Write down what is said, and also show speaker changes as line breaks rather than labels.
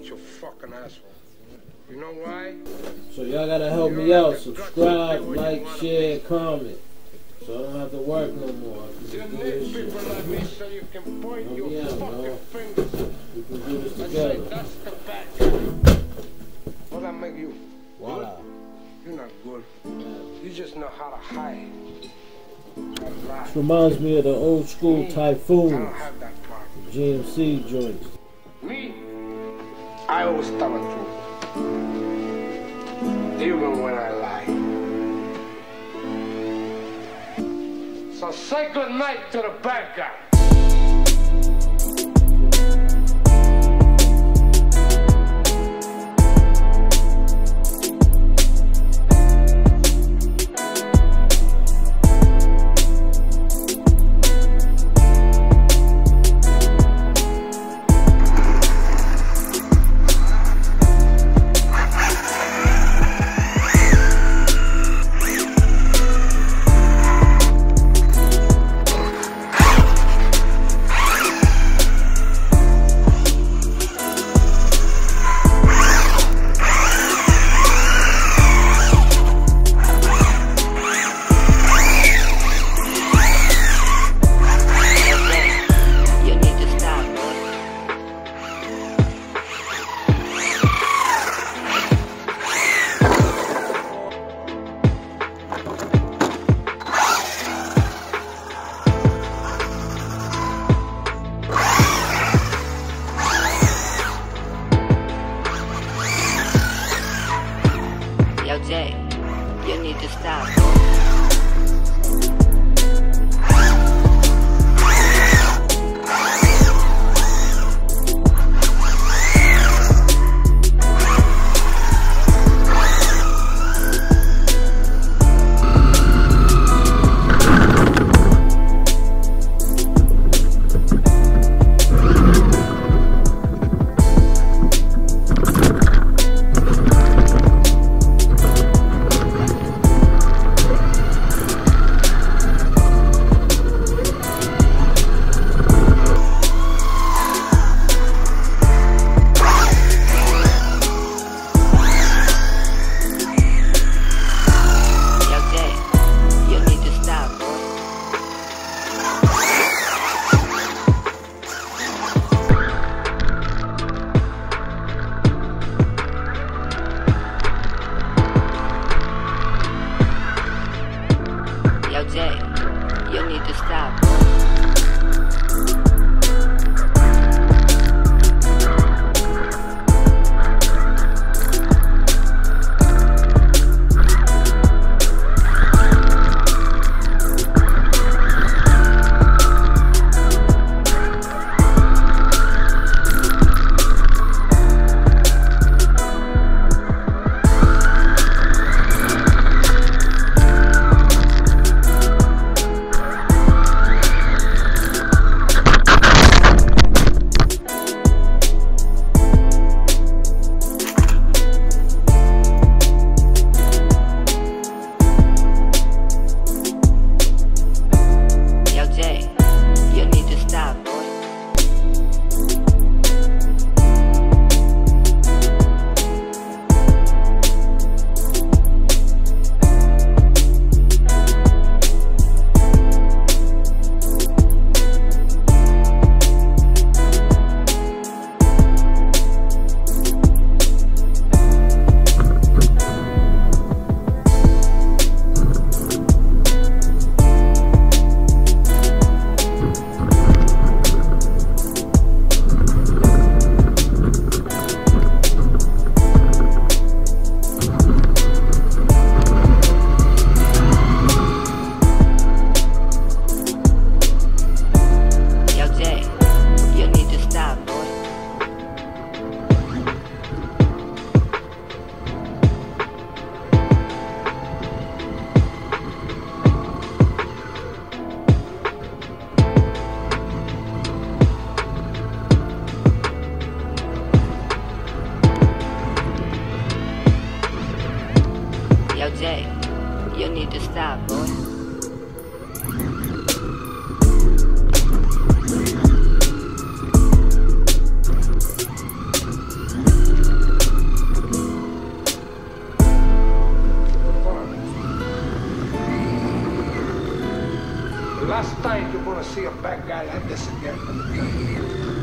bunch of fucking assholes. You know why?
So y'all gotta help me out. Subscribe, like, share, comment. So I don't have to work no more. I
You
can do
need people like me so you can point
Oh,
your
yeah,
fucking
no.
fingers.
We can do this
I say,
together.
that's the guy. What I make you?
Voila.
You're not good. You just know how to hide. How to lie.
This reminds me of the old school mm.
Me, I
typhoon
don't have that problem.
GMC joints.
I always tell the truth. Even when I lie. So say good night to the bad guy. Jay, you need to stop, boy. last time you're gonna see a bad guy like this again.